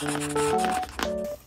you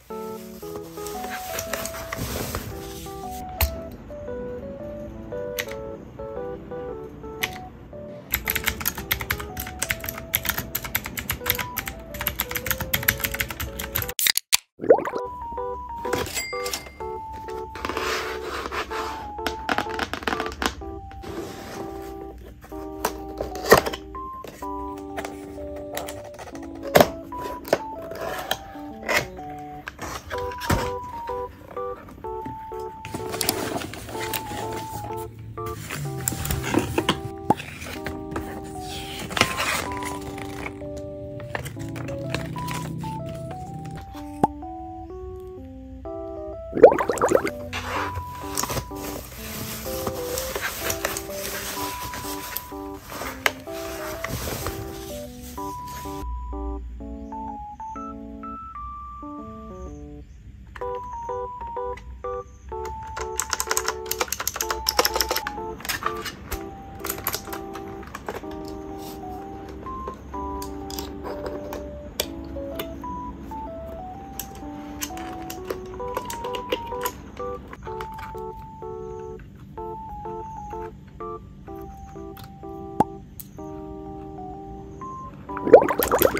you